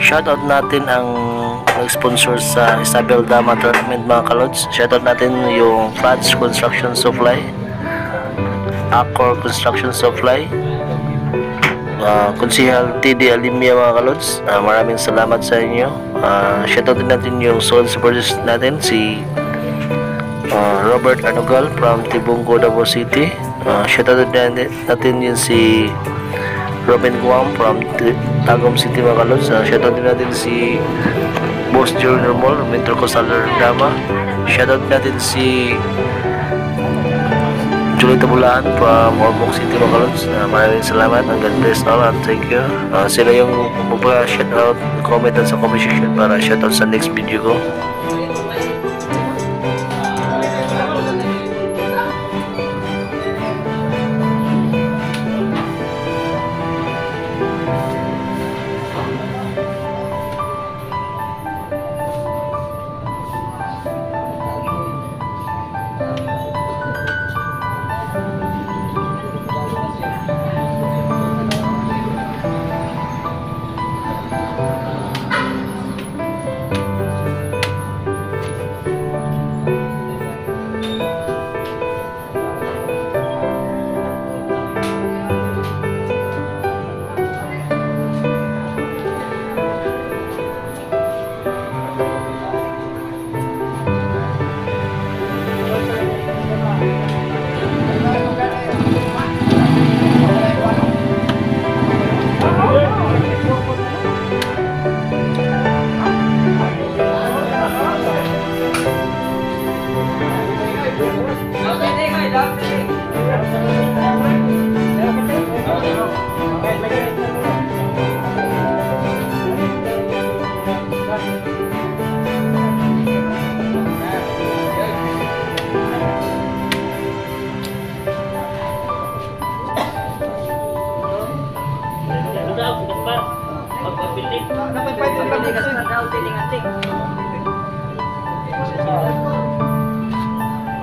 Shoutout natin ang nag-sponsor sa Isabel Dama Tournament mga kalods. Shoutout natin yung Flats Construction Supply, Accor Construction Supply, uh, Konsihal TD Alimia mga kalods. Ah, maraming salamat sa inyo. Uh, shoutout din natin yung sole supporters natin si uh, Robert Anugal from Tibunggo, Davao City. Uh, shoutout din natin yun si Robin Guam from Tagum City, kalods. Uh, shoutout din natin si Boss Junior Mall, Metro Cosalar Dama. Shoutout din natin si Julie Tabulaan from Ormoc City, kalods. Uh, maraming salamat. Ang God bless all and thank you. Uh, sila yung magpa-shoutout, comment sa comment section para shoutout sa next video ko.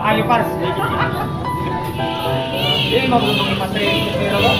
Ayo pars materi mau ngomongin materi pero kok